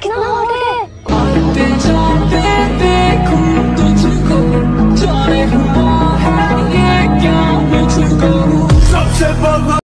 敵の名前で